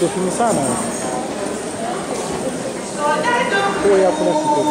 Seu filme sarana. Eu ia por aqui, por